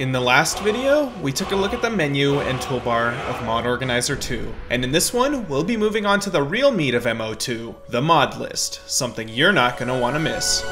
In the last video, we took a look at the menu and toolbar of Mod Organizer 2, and in this one, we'll be moving on to the real meat of MO2, the mod list, something you're not going to want to miss.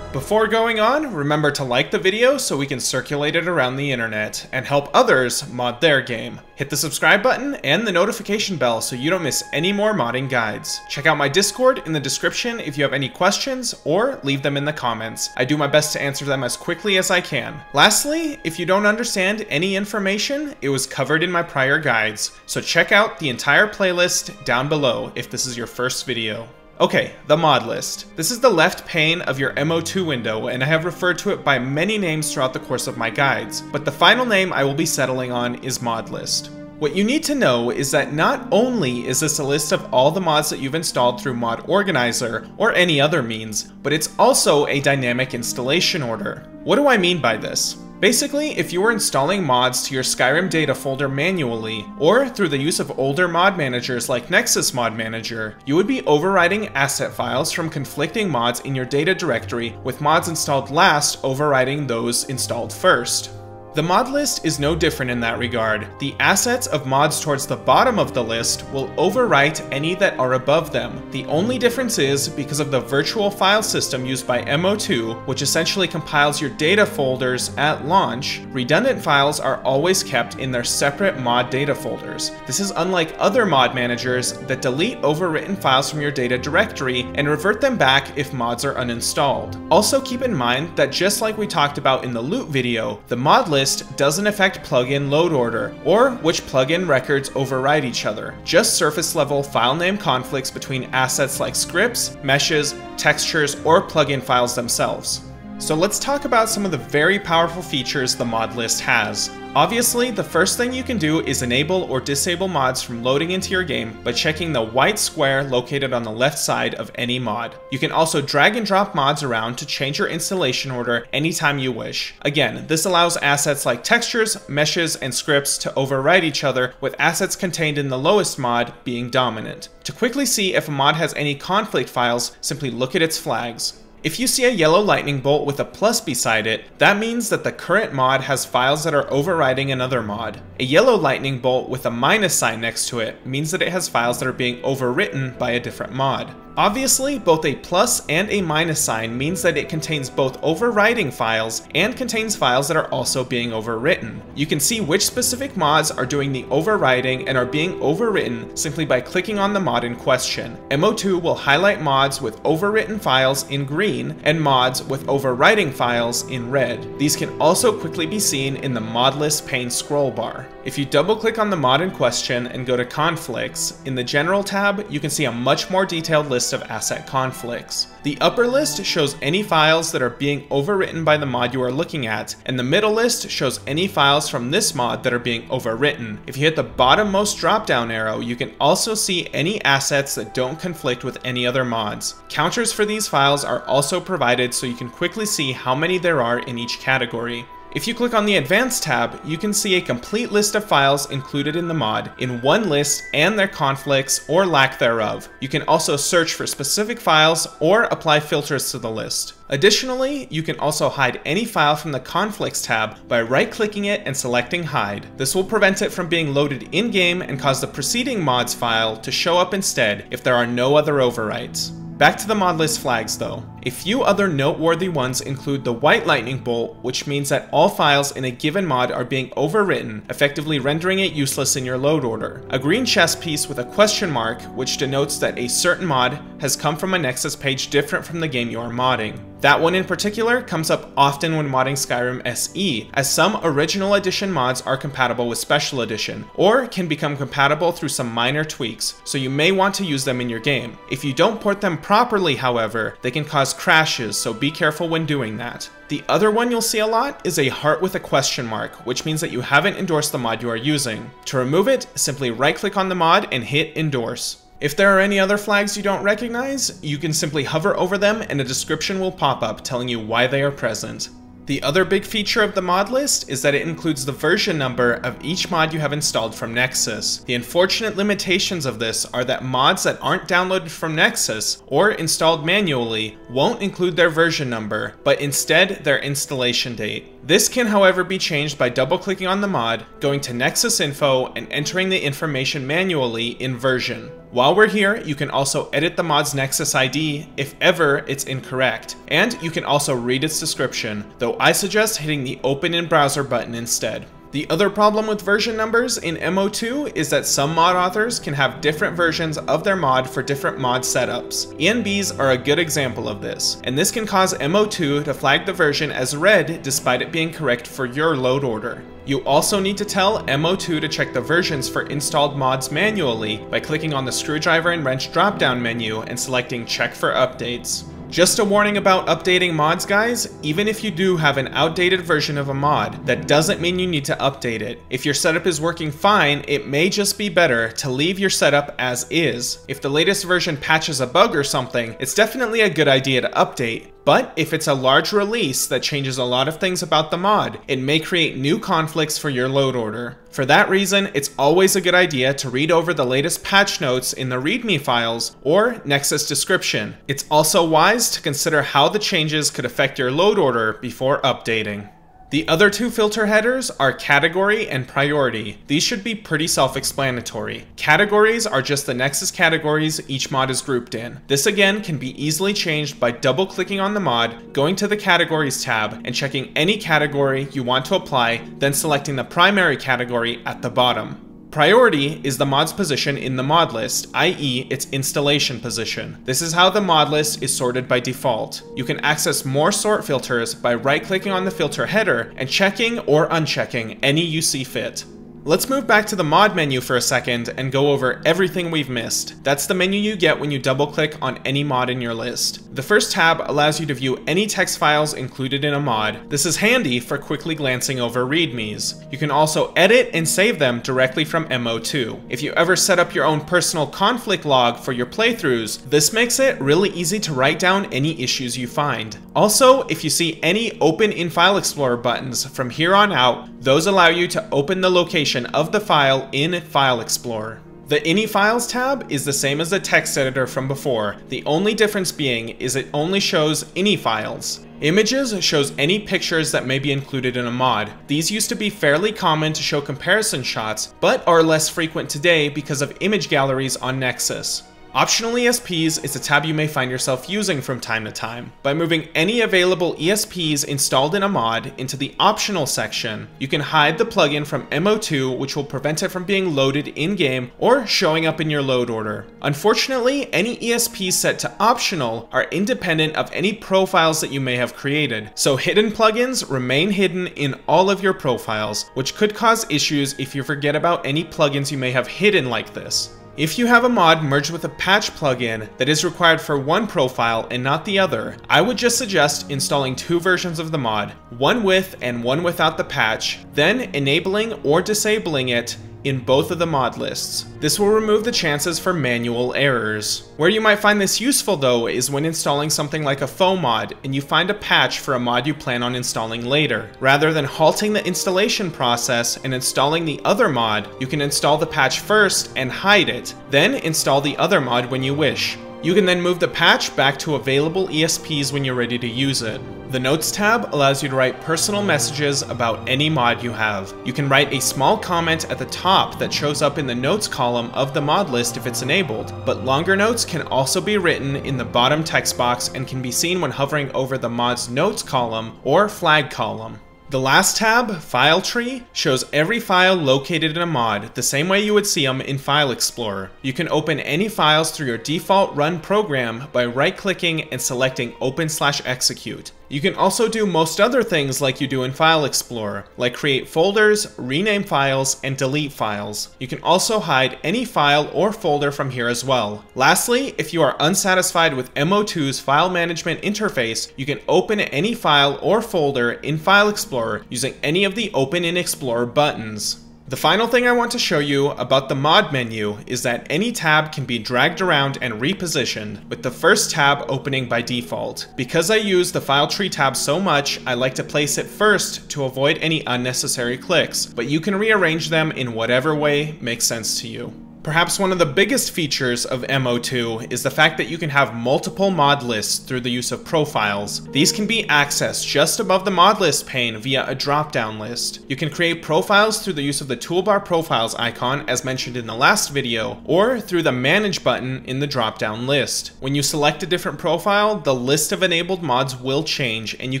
Before going on, remember to like the video so we can circulate it around the internet and help others mod their game. Hit the subscribe button and the notification bell so you don't miss any more modding guides. Check out my Discord in the description if you have any questions or leave them in the comments. I do my best to answer them as quickly as I can. Lastly, if you don't understand any information, it was covered in my prior guides, so check out the entire playlist down below if this is your first video. Okay, the mod list. This is the left pane of your MO2 window, and I have referred to it by many names throughout the course of my guides, but the final name I will be settling on is mod list. What you need to know is that not only is this a list of all the mods that you've installed through Mod Organizer or any other means, but it's also a dynamic installation order. What do I mean by this? Basically, if you were installing mods to your Skyrim data folder manually, or through the use of older mod managers like Nexus Mod Manager, you would be overriding asset files from conflicting mods in your data directory, with mods installed last overriding those installed first. The mod list is no different in that regard. The assets of mods towards the bottom of the list will overwrite any that are above them. The only difference is because of the virtual file system used by MO2, which essentially compiles your data folders at launch, redundant files are always kept in their separate mod data folders. This is unlike other mod managers that delete overwritten files from your data directory and revert them back if mods are uninstalled. Also keep in mind that just like we talked about in the LOOT video, the mod list list doesn't affect plugin load order, or which plugin records override each other, just surface level file name conflicts between assets like scripts, meshes, textures, or plugin files themselves. So let's talk about some of the very powerful features the mod list has. Obviously, the first thing you can do is enable or disable mods from loading into your game by checking the white square located on the left side of any mod. You can also drag and drop mods around to change your installation order anytime you wish. Again, this allows assets like textures, meshes, and scripts to override each other with assets contained in the lowest mod being dominant. To quickly see if a mod has any conflict files, simply look at its flags. If you see a yellow lightning bolt with a plus beside it, that means that the current mod has files that are overriding another mod. A yellow lightning bolt with a minus sign next to it means that it has files that are being overwritten by a different mod. Obviously, both a plus and a minus sign means that it contains both overriding files and contains files that are also being overwritten. You can see which specific mods are doing the overriding and are being overwritten simply by clicking on the mod in question. MO2 will highlight mods with overwritten files in green and mods with overwriting files in red. These can also quickly be seen in the mod list pane scroll bar. If you double click on the mod in question and go to conflicts, in the general tab you can see a much more detailed list list of asset conflicts. The upper list shows any files that are being overwritten by the mod you are looking at, and the middle list shows any files from this mod that are being overwritten. If you hit the bottommost drop down arrow, you can also see any assets that don't conflict with any other mods. Counters for these files are also provided so you can quickly see how many there are in each category. If you click on the Advanced tab, you can see a complete list of files included in the mod in one list and their conflicts or lack thereof. You can also search for specific files or apply filters to the list. Additionally, you can also hide any file from the Conflicts tab by right-clicking it and selecting Hide. This will prevent it from being loaded in-game and cause the preceding mods file to show up instead if there are no other overwrites. Back to the mod list flags though. A few other noteworthy ones include the white lightning bolt, which means that all files in a given mod are being overwritten, effectively rendering it useless in your load order. A green chess piece with a question mark, which denotes that a certain mod has come from a Nexus page different from the game you are modding. That one in particular comes up often when modding Skyrim SE, as some original edition mods are compatible with Special Edition, or can become compatible through some minor tweaks, so you may want to use them in your game. If you don't port them properly, however, they can cause crashes, so be careful when doing that. The other one you'll see a lot is a heart with a question mark, which means that you haven't endorsed the mod you are using. To remove it, simply right click on the mod and hit endorse. If there are any other flags you don't recognize, you can simply hover over them and a description will pop up telling you why they are present. The other big feature of the mod list is that it includes the version number of each mod you have installed from Nexus. The unfortunate limitations of this are that mods that aren't downloaded from Nexus or installed manually won't include their version number, but instead their installation date. This can however be changed by double clicking on the mod, going to Nexus info and entering the information manually in version. While we're here, you can also edit the mod's Nexus ID if ever it's incorrect, and you can also read its description, though I suggest hitting the Open in Browser button instead. The other problem with version numbers in MO2 is that some mod authors can have different versions of their mod for different mod setups. ENBs are a good example of this, and this can cause MO2 to flag the version as red despite it being correct for your load order. You also need to tell MO2 to check the versions for installed mods manually by clicking on the screwdriver and wrench drop-down menu and selecting check for updates. Just a warning about updating mods guys, even if you do have an outdated version of a mod, that doesn't mean you need to update it. If your setup is working fine, it may just be better to leave your setup as is. If the latest version patches a bug or something, it's definitely a good idea to update, but if it's a large release that changes a lot of things about the mod, it may create new conflicts for your load order. For that reason, it's always a good idea to read over the latest patch notes in the README files or Nexus description. It's also wise to consider how the changes could affect your load order before updating. The other two filter headers are category and priority. These should be pretty self-explanatory. Categories are just the Nexus categories each mod is grouped in. This again can be easily changed by double clicking on the mod, going to the categories tab, and checking any category you want to apply, then selecting the primary category at the bottom. Priority is the mod's position in the mod list, i.e. its installation position. This is how the mod list is sorted by default. You can access more sort filters by right-clicking on the filter header and checking or unchecking any you see fit. Let's move back to the mod menu for a second and go over everything we've missed. That's the menu you get when you double click on any mod in your list. The first tab allows you to view any text files included in a mod. This is handy for quickly glancing over readmes. You can also edit and save them directly from MO2. If you ever set up your own personal conflict log for your playthroughs, this makes it really easy to write down any issues you find. Also, if you see any open in File Explorer buttons from here on out, those allow you to open the location of the file in File Explorer. The INI Files tab is the same as the text editor from before, the only difference being is it only shows INI files. Images shows any pictures that may be included in a mod. These used to be fairly common to show comparison shots, but are less frequent today because of image galleries on Nexus. Optional ESPs is a tab you may find yourself using from time to time. By moving any available ESPs installed in a mod into the optional section, you can hide the plugin from MO2 which will prevent it from being loaded in-game or showing up in your load order. Unfortunately, any ESPs set to optional are independent of any profiles that you may have created, so hidden plugins remain hidden in all of your profiles, which could cause issues if you forget about any plugins you may have hidden like this. If you have a mod merged with a patch plugin that is required for one profile and not the other, I would just suggest installing two versions of the mod, one with and one without the patch, then enabling or disabling it in both of the mod lists. This will remove the chances for manual errors. Where you might find this useful though is when installing something like a FOMOD and you find a patch for a mod you plan on installing later. Rather than halting the installation process and installing the other mod, you can install the patch first and hide it, then install the other mod when you wish. You can then move the patch back to available ESPs when you're ready to use it. The Notes tab allows you to write personal messages about any mod you have. You can write a small comment at the top that shows up in the Notes column of the mod list if it's enabled, but longer notes can also be written in the bottom text box and can be seen when hovering over the mod's Notes column or flag column. The last tab, File Tree, shows every file located in a mod the same way you would see them in File Explorer. You can open any files through your default run program by right-clicking and selecting Open slash Execute. You can also do most other things like you do in File Explorer, like create folders, rename files, and delete files. You can also hide any file or folder from here as well. Lastly, if you are unsatisfied with MO2's file management interface, you can open any file or folder in File Explorer using any of the Open in Explorer buttons. The final thing I want to show you about the mod menu is that any tab can be dragged around and repositioned, with the first tab opening by default. Because I use the file tree tab so much, I like to place it first to avoid any unnecessary clicks, but you can rearrange them in whatever way makes sense to you. Perhaps one of the biggest features of MO2 is the fact that you can have multiple mod lists through the use of profiles. These can be accessed just above the mod list pane via a drop-down list. You can create profiles through the use of the toolbar profiles icon as mentioned in the last video, or through the manage button in the drop-down list. When you select a different profile, the list of enabled mods will change and you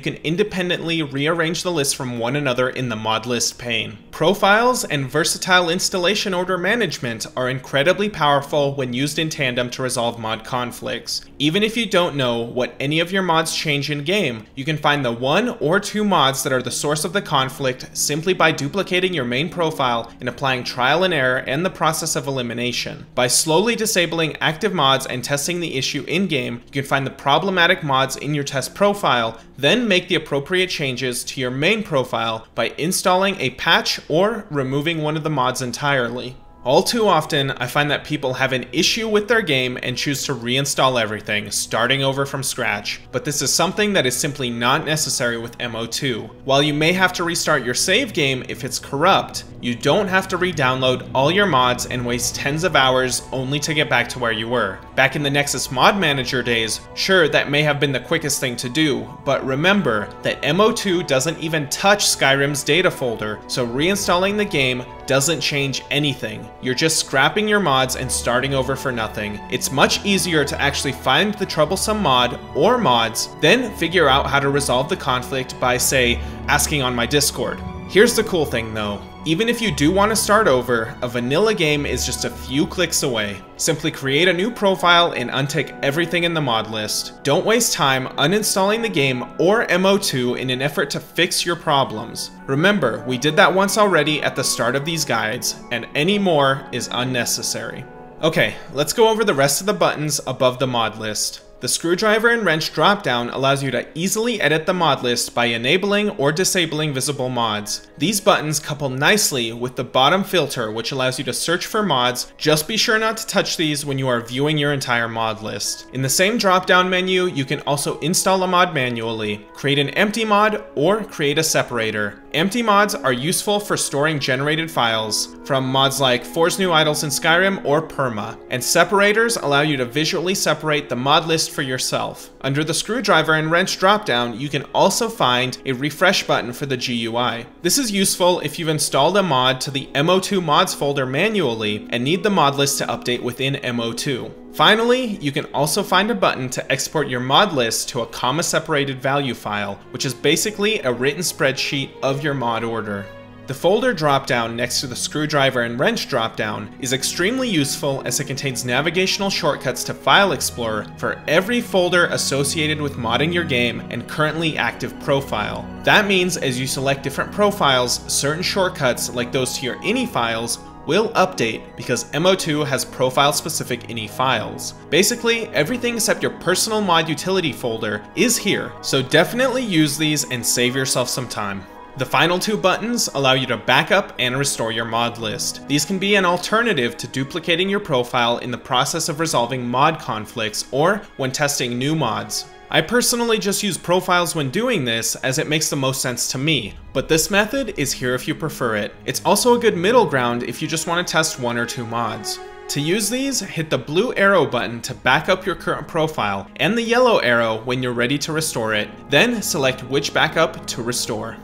can independently rearrange the list from one another in the mod list pane. Profiles and versatile installation order management are incredibly powerful when used in tandem to resolve mod conflicts. Even if you don't know what any of your mods change in game, you can find the one or two mods that are the source of the conflict simply by duplicating your main profile and applying trial and error and the process of elimination. By slowly disabling active mods and testing the issue in-game, you can find the problematic mods in your test profile, then make the appropriate changes to your main profile by installing a patch or removing one of the mods entirely. All too often, I find that people have an issue with their game and choose to reinstall everything, starting over from scratch, but this is something that is simply not necessary with MO2. While you may have to restart your save game if it's corrupt, you don't have to re-download all your mods and waste tens of hours only to get back to where you were. Back in the Nexus Mod Manager days, sure that may have been the quickest thing to do, but remember that MO2 doesn't even touch Skyrim's data folder, so reinstalling the game doesn't change anything. You're just scrapping your mods and starting over for nothing. It's much easier to actually find the troublesome mod or mods, then figure out how to resolve the conflict by, say, asking on my Discord. Here's the cool thing though. Even if you do want to start over, a vanilla game is just a few clicks away. Simply create a new profile and untick everything in the mod list. Don't waste time uninstalling the game or MO2 in an effort to fix your problems. Remember, we did that once already at the start of these guides, and any more is unnecessary. Okay, let's go over the rest of the buttons above the mod list. The screwdriver and wrench dropdown allows you to easily edit the mod list by enabling or disabling visible mods. These buttons couple nicely with the bottom filter which allows you to search for mods, just be sure not to touch these when you are viewing your entire mod list. In the same drop-down menu, you can also install a mod manually, create an empty mod, or create a separator. Empty mods are useful for storing generated files from mods like Fore's New Idles in Skyrim or Perma, and separators allow you to visually separate the mod list for yourself. Under the screwdriver and wrench dropdown, you can also find a refresh button for the GUI. This is useful if you've installed a mod to the MO2 mods folder manually and need the mod list to update within MO2. Finally, you can also find a button to export your mod list to a comma separated value file, which is basically a written spreadsheet of your mod order. The folder dropdown next to the screwdriver and wrench dropdown is extremely useful as it contains navigational shortcuts to File Explorer for every folder associated with modding your game and currently active profile. That means as you select different profiles, certain shortcuts like those to your ini files will update because MO2 has profile-specific ini files. Basically, everything except your personal mod utility folder is here, so definitely use these and save yourself some time. The final two buttons allow you to backup and restore your mod list. These can be an alternative to duplicating your profile in the process of resolving mod conflicts or when testing new mods. I personally just use profiles when doing this as it makes the most sense to me, but this method is here if you prefer it. It's also a good middle ground if you just want to test one or two mods. To use these, hit the blue arrow button to back up your current profile, and the yellow arrow when you're ready to restore it, then select which backup to restore.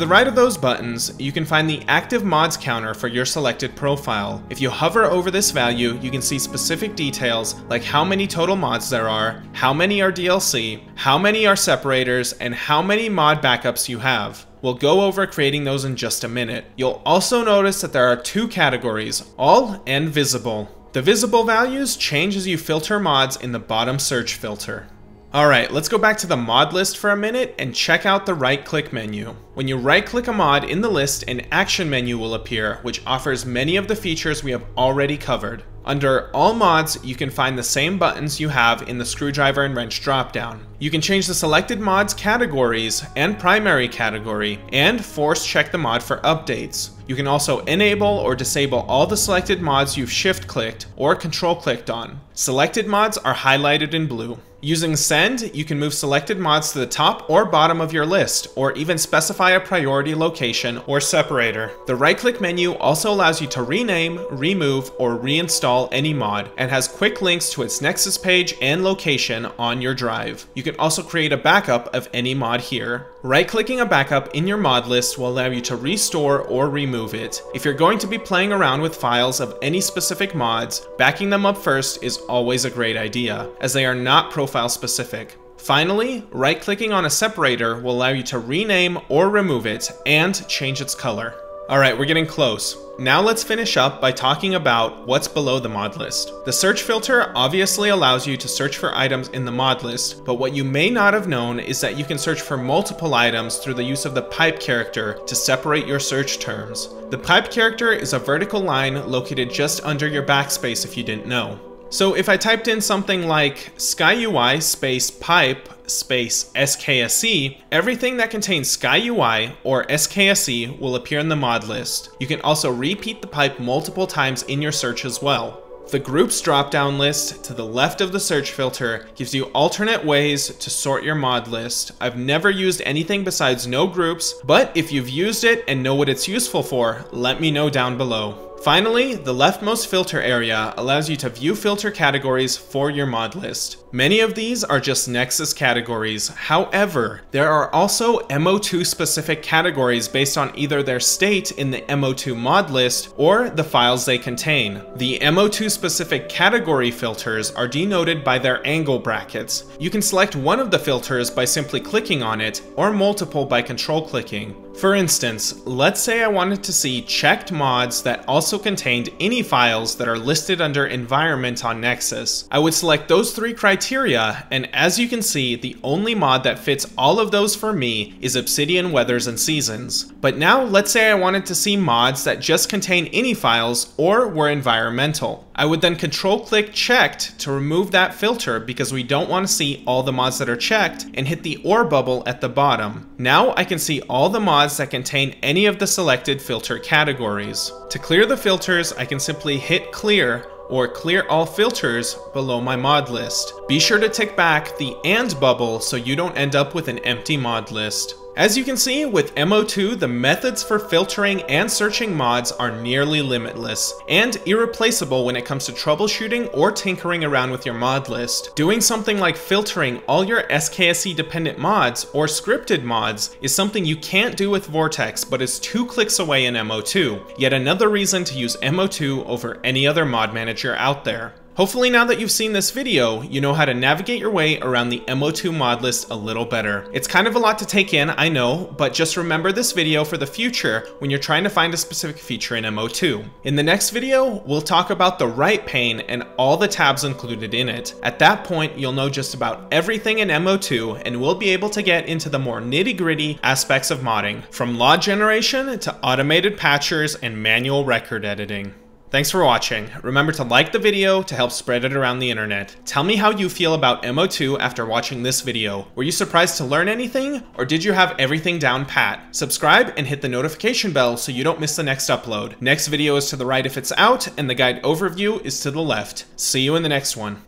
To the right of those buttons, you can find the active mods counter for your selected profile. If you hover over this value, you can see specific details like how many total mods there are, how many are DLC, how many are separators, and how many mod backups you have. We'll go over creating those in just a minute. You'll also notice that there are two categories, all and visible. The visible values change as you filter mods in the bottom search filter. Alright, let's go back to the mod list for a minute and check out the right click menu. When you right click a mod in the list, an action menu will appear, which offers many of the features we have already covered. Under All Mods, you can find the same buttons you have in the Screwdriver and Wrench dropdown. You can change the selected mods categories and primary category, and force check the mod for updates. You can also enable or disable all the selected mods you've shift clicked or control clicked on. Selected mods are highlighted in blue. Using Send, you can move selected mods to the top or bottom of your list, or even specify a priority location or separator. The right-click menu also allows you to rename, remove, or reinstall any mod, and has quick links to its Nexus page and location on your drive. You can also create a backup of any mod here. Right-clicking a backup in your mod list will allow you to restore or remove it. If you're going to be playing around with files of any specific mods, backing them up first is always a great idea, as they are not profile specific. Finally, right-clicking on a separator will allow you to rename or remove it and change its color. Alright, we're getting close. Now let's finish up by talking about what's below the mod list. The search filter obviously allows you to search for items in the mod list, but what you may not have known is that you can search for multiple items through the use of the pipe character to separate your search terms. The pipe character is a vertical line located just under your backspace if you didn't know. So if I typed in something like SkyUI space pipe space SKSE, everything that contains SkyUI or SKSE will appear in the mod list. You can also repeat the pipe multiple times in your search as well. The groups drop-down list to the left of the search filter gives you alternate ways to sort your mod list. I've never used anything besides no groups, but if you've used it and know what it's useful for, let me know down below. Finally, the leftmost filter area allows you to view filter categories for your mod list. Many of these are just Nexus categories, however, there are also MO2 specific categories based on either their state in the MO2 mod list or the files they contain. The MO2 specific category filters are denoted by their angle brackets. You can select one of the filters by simply clicking on it, or multiple by control clicking. For instance, let's say I wanted to see checked mods that also contained INI files that are listed under environment on Nexus. I would select those three criteria, and as you can see, the only mod that fits all of those for me is Obsidian Weathers and Seasons. But now let's say I wanted to see mods that just contain INI files or were environmental. I would then control click checked to remove that filter because we don't want to see all the mods that are checked and hit the OR bubble at the bottom. Now I can see all the mods that contain any of the selected filter categories. To clear the filters, I can simply hit clear or clear all filters below my mod list. Be sure to tick back the AND bubble so you don't end up with an empty mod list. As you can see, with MO2, the methods for filtering and searching mods are nearly limitless, and irreplaceable when it comes to troubleshooting or tinkering around with your mod list. Doing something like filtering all your SKSE dependent mods or scripted mods is something you can't do with Vortex, but is two clicks away in MO2, yet another reason to use MO2 over any other mod manager out there. Hopefully now that you've seen this video, you know how to navigate your way around the MO2 mod list a little better. It's kind of a lot to take in, I know, but just remember this video for the future when you're trying to find a specific feature in MO2. In the next video, we'll talk about the right pane and all the tabs included in it. At that point, you'll know just about everything in MO2 and we'll be able to get into the more nitty gritty aspects of modding, from log generation to automated patchers and manual record editing. Thanks for watching. Remember to like the video to help spread it around the internet. Tell me how you feel about MO2 after watching this video. Were you surprised to learn anything, or did you have everything down pat? Subscribe and hit the notification bell so you don't miss the next upload. Next video is to the right if it's out, and the guide overview is to the left. See you in the next one.